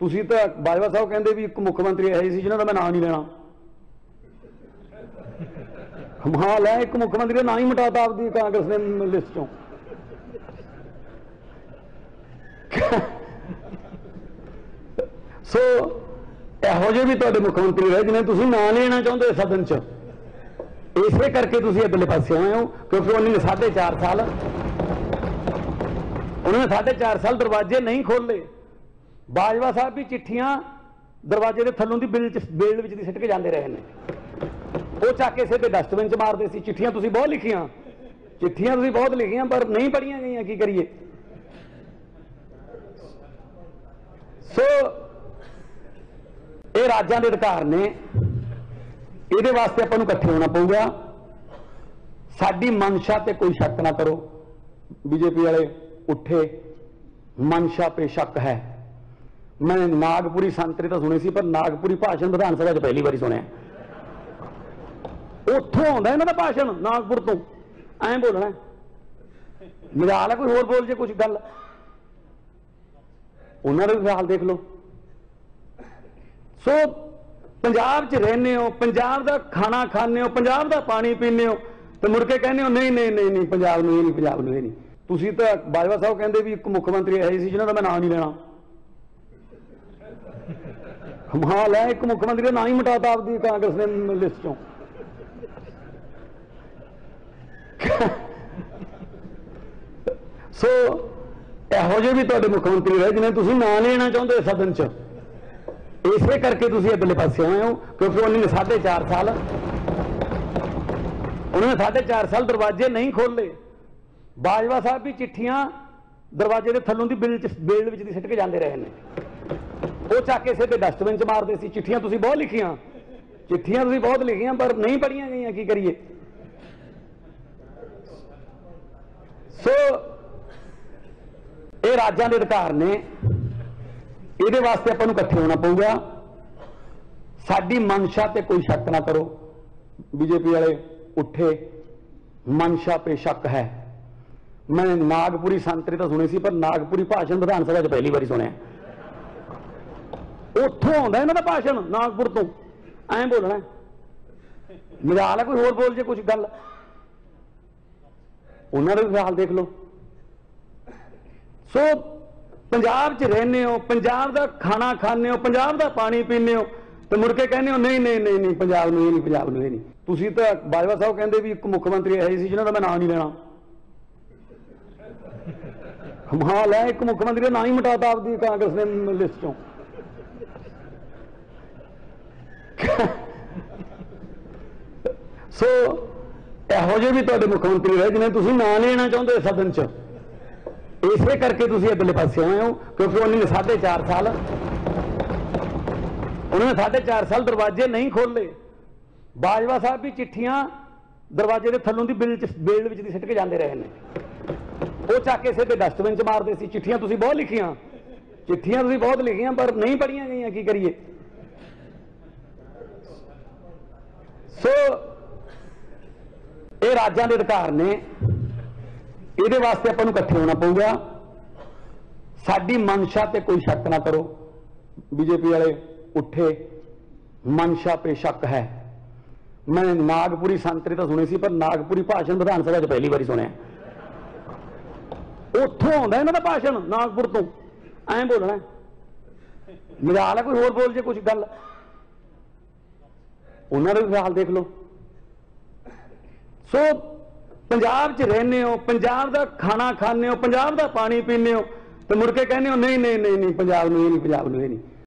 ਤੁਸੀਂ ਤਾਂ ਬਾਜਵਾ ਸਾਹਿਬ ਕਹਿੰਦੇ ਵੀ ਇੱਕ ਮੁੱਖ ਮੰਤਰੀ ਇਹੋ ਜਿਹੇ ਸੀ ਜਿਹਨਾਂ ਦਾ ਮੈਂ ਨਾਂ ਨਹੀਂ ਲੈਣਾ। ਕਮਾਲ ਹੈ ਇੱਕ ਮੁੱਖ ਮੰਤਰੀ ਦਾ ਨਾਂ ਹੀ ਮਿਟਾਤਾ ਆਪਦੀ ਕਾਂਗਰਸ ਨੇ ਲਿਸਟ ਚੋਂ। ਸੋ ਇਹੋ ਜਿਹੇ ਵੀ ਤੁਹਾਡੇ ਮੁੱਖ ਮੰਤਰੀ ਰਹੇ ਜਿਨ੍ਹਾਂ ਤੁਸੀਂ ਨਾਂ ਲੈਣਾ ਚਾਹੁੰਦੇ ਸਦਨ 'ਚ। ਇਸੇ ਕਰਕੇ ਤੁਸੀਂ ਅਗਲੇ ਪਾਸੇ ਆਏ ਹੋ, ਕਿਉਂਕਿ ਉਹਨਾਂ ਨੇ 4.5 ਸਾਲ ਉਹਨਾਂ ਨੇ 4.5 ਸਾਲ ਦਰਵਾਜ਼ੇ ਨਹੀਂ ਖੋਲੇ ਬਾਜਵਾ ਸਾਹਿਬ ਵੀ ਚਿੱਠੀਆਂ ਦਰਵਾਜ਼ੇ ਦੇ ਥੱਲੋਂ ਦੀ ਬਿਲ ਚ ਬੇਲ ਵਿੱਚ ਦੀ ਸਿੱਟ ਕੇ ਜਾਂਦੇ ਰਹੇ ਨੇ। ਉਹ ਚੱਕ ਕੇ ਸਿੱਧੇ ਡਸਟਬਿਨ ਚ ਮਾਰਦੇ ਸੀ। ਚਿੱਠੀਆਂ ਤੁਸੀਂ ਬਹੁਤ ਲਿਖੀਆਂ। ਚਿੱਠੀਆਂ ਤੁਸੀਂ ਬਹੁਤ ਲਿਖੀਆਂ, ਪਰ ਨਹੀਂ ਪੜੀਆਂ ਗਈਆਂ, ਕੀ ਕਰੀਏ? ਸੋ, ਇਹ ਰਾਜਾਂ ਦੇ ਅਧਿਕਾਰ ਨੇ। ਇਹਦੇ ਵਾਸਤੇ ਆਪਾਂ ਨੂੰ ਇਕੱਠੇ ਹੋਣਾ ਪਊਗਾ। ਸਾਡੀ ਮਨਸ਼ਾ ਤੇ ਕੋਈ ਸ਼ੱਕ ਨਾ ਕਰੋ। ਬੀਜੇਪੀ ਵਾਲੇ, ਉੱਠੇ। ਮਨਸ਼ਾ ਤੇ ਸ਼ੱਕ ਹੈ। ਮੈਂ ਨਾਗਪੁਰੀ ਸੰਤਰੀ ਤਾਂ ਸੁਣੀ ਸੀ, ਪਰ ਨਾਗਪੁਰੀ ਭਾਸ਼ਣ ਵਿਧਾਨ ਸਭਾ 'ਚ ਪਹਿਲੀ ਵਾਰੀ ਸੁਣਿਆ। ਉੱਥੋਂ ਆਉਂਦਾ ਇਹਨਾਂ ਦਾ ਭਾਸ਼ਣ, ਨਾਗਪੁਰ ਤੋਂ। ਐਂ ਬੋਲਣਾ। ਮਜਾਲ ਹੈ ਕੋਈ ਹੋਰ ਬੋਲ ਜੇ ਕੁਝ ਗੱਲ। ਉਹਨਾਂ ਦਾ ਵੀ ਹਾਲ ਦੇਖ ਲਓ। ਸੋ ਪੰਜਾਬ 'ਚ ਰਹਿੰਦੇ ਹੋ, ਪੰਜਾਬ ਦਾ ਖਾਣਾ ਖਾਂਦੇ ਹੋ, ਪੰਜਾਬ ਦਾ ਪਾਣੀ ਪੀਂਦੇ ਹੋ, ਤੇ ਮੁੜ ਕੇ ਕਹਿੰਦੇ ਹੋ, ਨਹੀਂ ਨਹੀਂ ਨਹੀਂ ਨਹੀਂ, ਪੰਜਾਬ ਨੂੰ ਇਹ ਨਹੀਂ, ਪੰਜਾਬ ਨੂੰ ਇਹ ਨਹੀਂ। ਤੁਸੀਂ ਤਾਂ ਬਾਜਵਾ ਸਾਹਿਬ ਕਹਿੰਦੇ ਵੀ ਇੱਕ ਮੁੱਖ ਮੰਤਰੀ ਇਹੋ ਜਿਹੇ ਸੀ ਜਿਹਨਾਂ ਦਾ ਮੈਂ ਨਾਂ ਨਹੀਂ ਲੈਣਾ। ਕਮਾਲ ਹੈ, ਇੱਕ ਮੁੱਖ ਮੰਤਰੀ ਦਾ ਨਾਂ ਹੀ ਮਿਟਾਤਾ ਆਪਦੀ ਕਾਂਗਰਸ ਨੇ ਲਿਸਟ ਚੋਂ। ਸੋ ਇਹੋ ਜਿਹੇ ਵੀ ਤੁਹਾਡੇ ਮੁੱਖ ਮੰਤਰੀ ਰਹੇ ਜਿਨ੍ਹਾਂ ਤੁਸੀਂ ਨਾਂ ਲੈਣਾ ਚਾਹੁੰਦੇ ਸਦਨ 'ਚ। ਇਸੇ ਕਰਕੇ ਤੁਸੀਂ ਅਗਲੇ ਪਾਸੇ ਆਏ ਹੋ, ਕਿਉਂਕਿ ਉਹਨਾਂ ਨੇ 4.5 ਸਾਲ ਉਹਨਾਂ ਨੇ 4.5 ਸਾਲ ਦਰਵਾਜ਼ੇ ਨਹੀਂ ਖੋਲੇ ਬਾਜਵਾ ਸਾਹਿਬ ਵੀ ਚਿੱਠੀਆਂ ਦਰਵਾਜ਼ੇ ਦੇ ਥੱਲੋਂ ਦੀ ਬਿਲ ਬੇਲ ਵਿੱਚ ਦੀ ਸਿੱਟ ਕੇ ਜਾਂਦੇ ਰਹੇ ਨੇ। ਉਹ ਚੱਕ ਕੇ ਸਿੱਧੇ ਡਸਟਬਿਨ ਚ ਮਾਰਦੇ ਸੀ। ਚਿੱਠੀਆਂ ਤੁਸੀਂ ਬਹੁਤ ਲਿਖੀਆਂ। ਚਿੱਠੀਆਂ ਤੁਸੀਂ ਬਹੁਤ ਲਿਖੀਆਂ, ਪਰ ਨਹੀਂ ਪੜੀਆਂ ਗਈਆਂ, ਕੀ ਕਰੀਏ? ਸੋ ਇਹ ਰਾਜਾਂ ਦੇ ਅਧਿਕਾਰ ਨੇ। ਇਹਦੇ ਵਾਸਤੇ ਆਪਾਂ ਨੂੰ ਇਕੱਠੇ ਹੋਣਾ ਪਊਗਾ। ਸਾਡੀ ਮਨਸ਼ਾ ਤੇ ਕੋਈ ਸ਼ੱਕ ਨਾ ਕਰੋ। ਬੀਜੇਪੀ ਵਾਲੇ, ਉੱਠੇ। ਮਨਸ਼ਾ ਤੇ ਸ਼ੱਕ ਹੈ। ਮੈਂ ਨਾਗਪੁਰੀ ਸੰਤਰੀ ਤਾਂ ਸੁਣੀ ਸੀ, ਪਰ ਨਾਗਪੁਰੀ ਭਾਸ਼ਣ ਵਿਧਾਨ ਸਭਾ 'ਚ ਪਹਿਲੀ ਵਾਰੀ ਸੁਣਿਆ। ਉੱਥੋਂ ਆਉਂਦਾ ਇਹਨਾਂ ਦਾ ਭਾਸ਼ਣ, ਨਾਗਪੁਰ ਤੋਂ। ਐਂ ਬੋਲਣਾ ਮਜਾਲ ਹੈ ਕੋਈ ਹੋਰ ਬੋਲ ਜੇ ਕੁਝ ਗੱਲ। ਉਹਨਾਂ ਦਾ ਵੀ ਹਾਲ ਦੇਖ ਲਓ। ਸੋ ਪੰਜਾਬ 'ਚ ਰਹਿੰਦੇ ਹੋ, ਪੰਜਾਬ ਦਾ ਖਾਣਾ ਖਾਂਦੇ ਹੋ, ਪੰਜਾਬ ਦਾ ਪਾਣੀ ਪੀਂਦੇ ਹੋ, ਤੇ ਮੁੜ ਕੇ ਕਹਿੰਦੇ ਹੋ, ਨਹੀਂ ਨਹੀਂ ਨਹੀਂ ਨਹੀਂ, ਪੰਜਾਬ ਨੂੰ ਇਹ ਨਹੀਂ, ਪੰਜਾਬ ਨੂੰ ਇਹ ਨਹੀਂ। ਤੁਸੀਂ ਤਾਂ ਬਾਜਵਾ ਸਾਹਿਬ ਕਹਿੰਦੇ ਵੀ ਇੱਕ ਮੁੱਖ ਮੰਤਰੀ ਇਹੋ ਜਿਹੇ ਸੀ ਜਿਹਨਾਂ ਦਾ ਮੈਂ ਨਾਂ ਨਹੀਂ ਲੈਣਾ। ਕਮਾਲ ਹੈ, ਇੱਕ ਮੁੱਖ ਮੰਤਰੀ ਦਾ ਨਾਂ ਹੀ ਮਿਟਾਤਾ ਆਪਦੀ ਕਾਂਗਰਸ ਨੇ ਲਿਸਟ ਚੋਂ। ਸੋ ਇਹੋ ਜਿਹੇ ਵੀ ਤੁਹਾਡੇ ਮੁੱਖ ਮੰਤਰੀ ਰਹੇ ਜਿਨ੍ਹਾਂ ਤੁਸੀਂ ਨਾਂ ਲੈਣਾ ਚਾਹੁੰਦੇ ਸਦਨ 'ਚ। ਇਸੇ ਕਰਕੇ ਤੁਸੀਂ ਅਗਲੇ ਪਾਸੇ ਆਏ ਹੋ, ਕਿਉਂਕਿ ਉਹਨਾਂ ਨੇ 4.5 ਸਾਲ ਉਹਨਾਂ ਨੇ 4.5 ਸਾਲ ਦਰਵਾਜ਼ੇ ਨਹੀਂ ਖੋਲੇ ਬਾਜਵਾ ਸਾਹਿਬ ਵੀ ਚਿੱਠੀਆਂ ਦਰਵਾਜ਼ੇ ਦੇ ਥੱਲੋਂ ਦੀ ਬਿਲ ਚ ਬੇਲ ਵਿੱਚ ਦੀ ਸਿੱਟ ਕੇ ਜਾਂਦੇ ਰਹੇ ਨੇ। ਉਹ ਚੱਕ ਕੇ ਸਿੱਧੇ ਡਸਟਬਿਨ ਚ ਮਾਰਦੇ ਸੀ। ਚਿੱਠੀਆਂ ਤੁਸੀਂ ਬਹੁਤ ਲਿਖੀਆਂ। ਚਿੱਠੀਆਂ ਤੁਸੀਂ ਬਹੁਤ ਲਿਖੀਆਂ, ਪਰ ਨਹੀਂ ਪੜੀਆਂ ਗਈਆਂ, ਕੀ ਕਰੀਏ? ਸੋ ਇਹ ਰਾਜਾਂ ਦੇ ਅਧਿਕਾਰ ਨੇ। ਇਹਦੇ ਵਾਸਤੇ ਆਪਾਂ ਨੂੰ ਇਕੱਠੇ ਹੋਣਾ ਪਊਗਾ। ਸਾਡੀ ਮਨਸ਼ਾ ਤੇ ਕੋਈ ਸ਼ੱਕ ਨਾ ਕਰੋ। ਬੀਜੇਪੀ ਵਾਲੇ ਉੱਠੇ। ਮਨਸ਼ਾ ਤੇ ਸ਼ੱਕ ਹੈ। ਮੈਂ ਨਾਗਪੁਰੀ ਸੰਤਰੀ ਤਾਂ ਸੁਣੇ ਸੀ, ਪਰ ਨਾਗਪੁਰੀ ਭਾਸ਼ਣ ਵਿਧਾਨ ਸਭਾ 'ਚ ਪਹਿਲੀ ਵਾਰੀ ਸੁਣਿਆ। ਉੱਥੋਂ ਆਉਂਦਾ ਇਹਨਾਂ ਦਾ ਭਾਸ਼ਣ, ਨਾਗਪੁਰ ਤੋਂ। ਐਂ ਬੋਲਣਾ। ਮਜਾਲ ਹੈ ਕੋਈ ਹੋਰ ਬੋਲ ਜੇ ਕੁਝ ਗੱਲ। ਉਹਨਾਂ ਦਾ ਵੀ ਹਾਲ ਦੇਖ ਲਓ। ਸੋ ਪੰਜਾਬ 'ਚ ਰਹਿੰਦੇ ਹੋ, ਪੰਜਾਬ ਦਾ ਖਾਣਾ ਖਾਂਦੇ ਹੋ, ਪੰਜਾਬ ਦਾ ਪਾਣੀ ਪੀਂਦੇ ਹੋ, ਤੇ ਮੁੜ ਕੇ ਕਹਿੰਦੇ ਹੋ, ਨਹੀਂ ਨਹੀਂ ਨਹੀਂ ਨਹੀਂ, ਪੰਜਾਬ ਨੂੰ ਇਹ ਨਹੀਂ, ਪੰਜਾਬ ਨੂੰ ਇਹ ਨਹੀਂ।